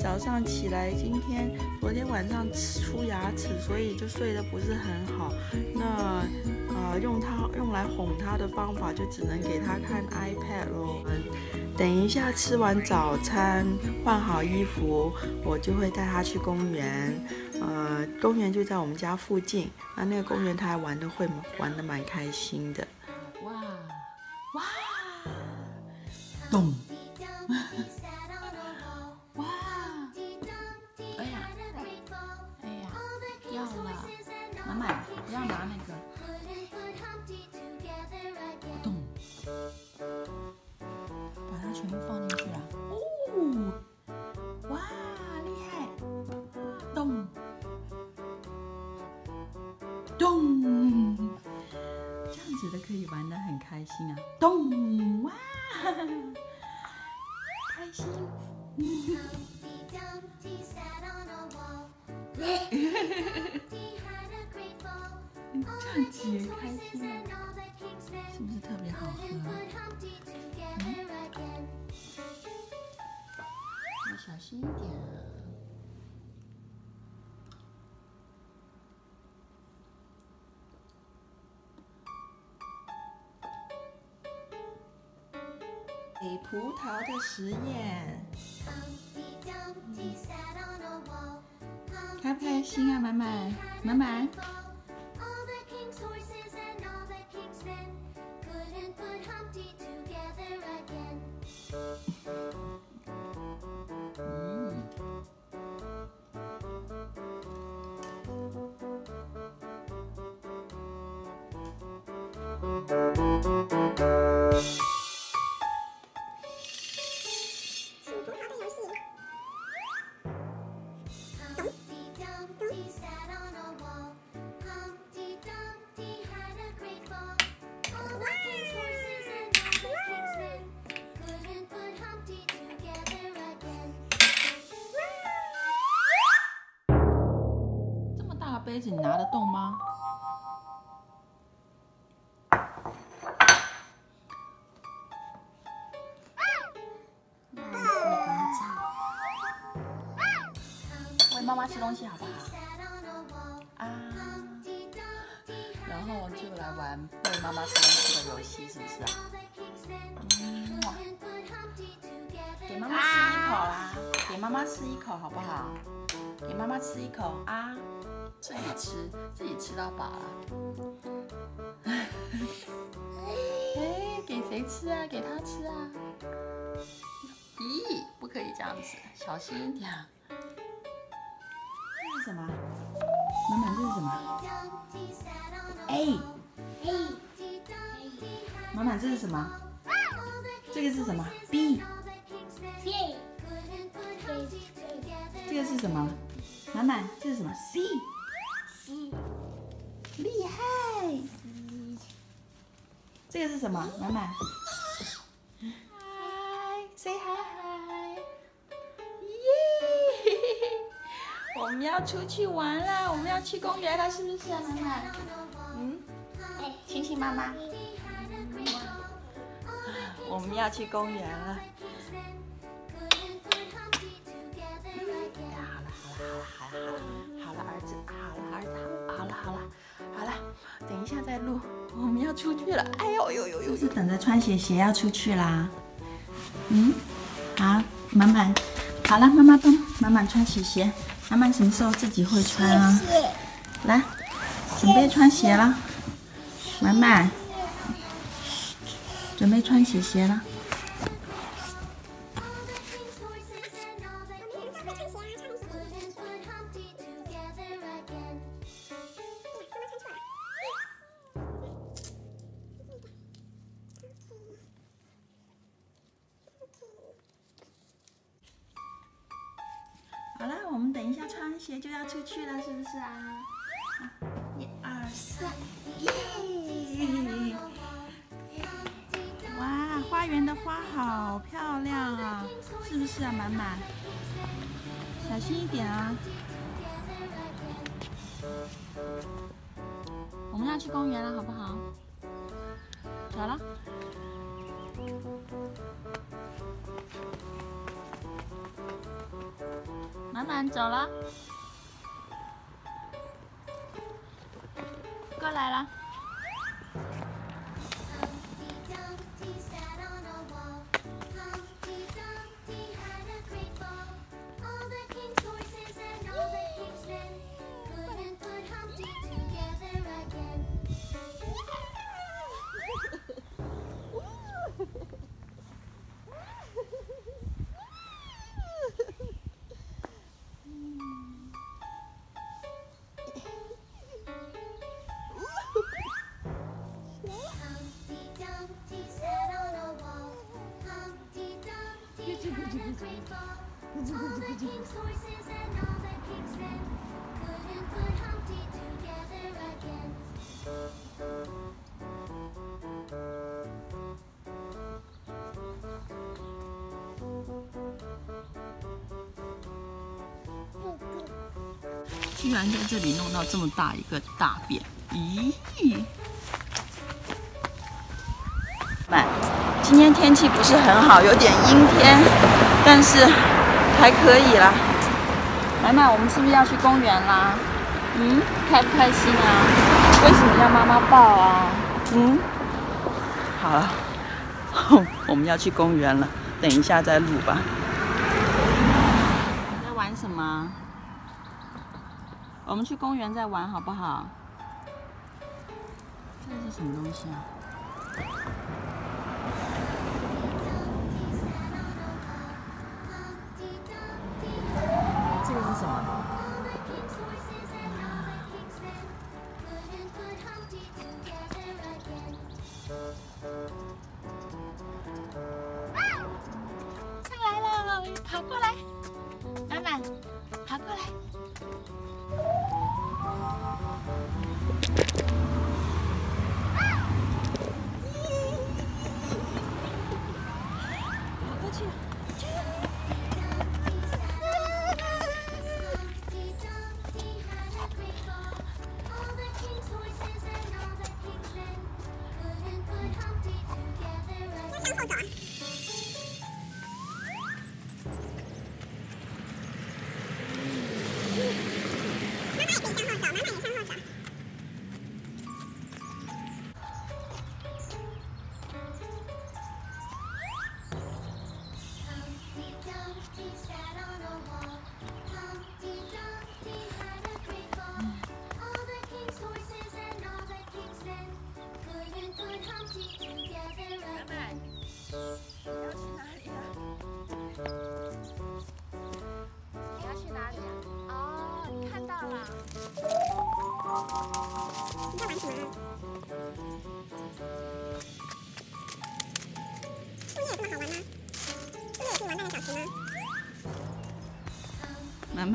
早上起来，今天昨天晚上出牙齿，所以就睡得不是很好。那呃，用他用来哄他的方法，就只能给他看 iPad 咯。等一下吃完早餐，换好衣服，我就会带他去公园。呃，公园就在我们家附近。那那个公园他还玩的会玩的蛮开心的。哇哇，咚。咚，这样子的可以玩的很开心啊！咚，哇，开心。这样子也开心啊，是不是特别好喝？要小心一点。啊。给葡萄的实验，开不开心啊，满满满满。杯子你拿得动吗？妈妈吃东西好不好？啊，然后就来玩喂妈妈吃东西的游戏，是不是啊？嗯，给妈妈吃一口啦，给妈妈吃一口好不好？给妈妈吃一口啊！自己吃，自己吃到饱了。哎，给谁吃啊？给他吃啊！咦，不可以这样子，小心一点。什么？满满，这是什么？A。满满，这是什么？这个是什么？B。这个是什么？满满，这是什么？C。厉害！这个是什么？满满。我们要出去玩了，我们要去公园了，是不是啊，满满？嗯。亲亲妈妈。我们要去公园了。好了好了好了好了好了好了儿子好了儿子好了好了好了，等一下再录，我们要出去了。哎呦呦呦呦，是等着穿鞋鞋要出去啦。嗯，好，满满，好了，妈妈帮满满穿鞋鞋。满满什么时候自己会穿啊？来，准备穿鞋了。满满，准备穿鞋鞋了。就要出去了，是不是啊？一二三，耶！哇，花园的花好漂亮啊，是不是啊，满满？小心一点啊！我们要去公园了，好不好？走了。满满走了，来了。居然在这里弄到这么大一个大便，咦！今天天气不是很好，有点阴天，但是还可以啦。满满，我们是不是要去公园啦？嗯，开不开心啊？为什么要妈妈抱啊？嗯，好了，我们要去公园了，等一下再录吧。你在玩什么？我们去公园再玩好不好？这是什么东西啊？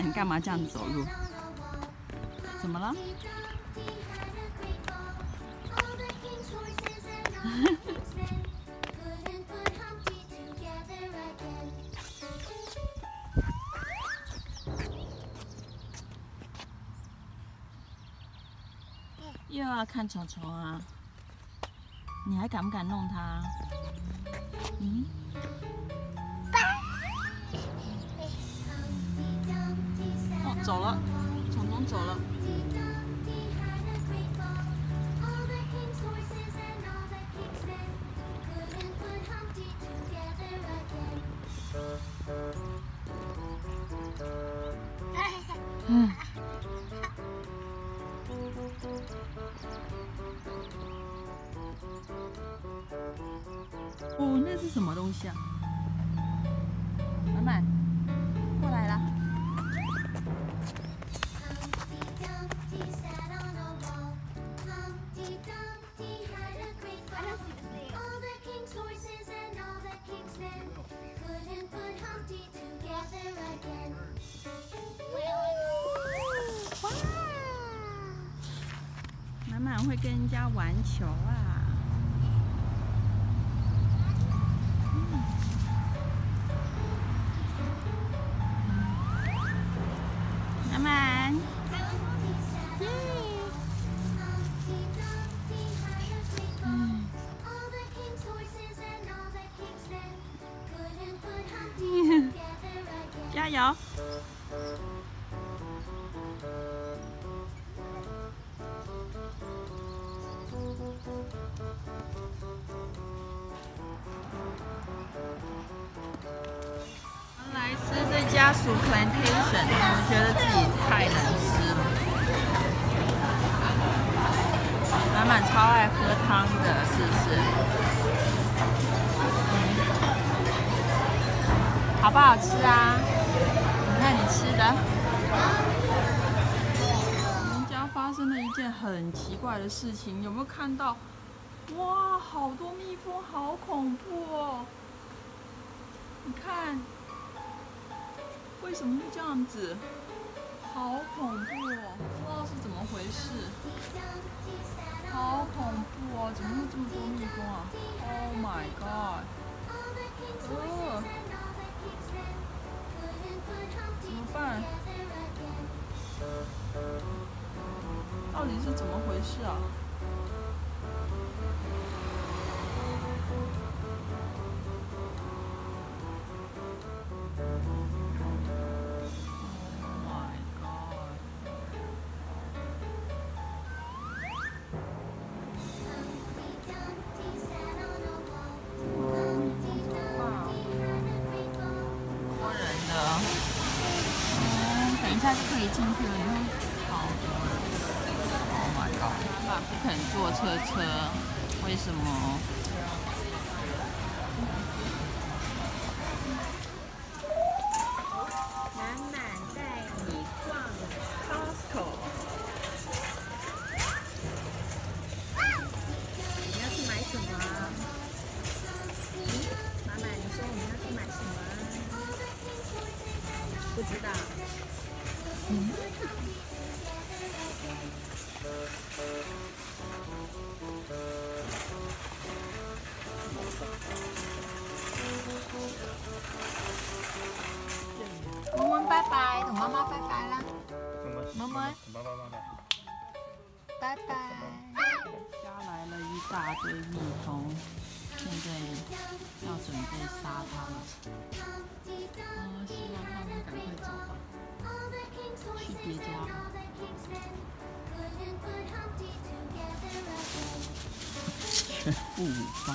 你干嘛这样子走路？怎么了？又要看虫虫啊？你还敢不敢弄它？嗯？走了，虫虫走了。嗯。哦，那是什么东西啊？满满会跟人家玩球啊。满满。加油 来吃这家薯 plantation，我觉得自己太能吃了。满满超爱喝汤的，是不是？好不好吃啊？你看你吃的。件很奇怪的事情，有没有看到？哇，好多蜜蜂，好恐怖哦！你看。为什么会这样子？好恐怖哦！不知道是怎么回事。好恐怖哦！怎么会这么多蜜蜂啊？Oh my god！哦，怎么办？到底是怎么回事啊？下就可以进去了，你看，好多人！Oh my god！爸爸不肯坐车车，为什么？萌萌。拜拜。家来了一大堆蜜蜂，现在要准备杀它了。嗯，希望它们赶快走吧。去别家吧。全副武装。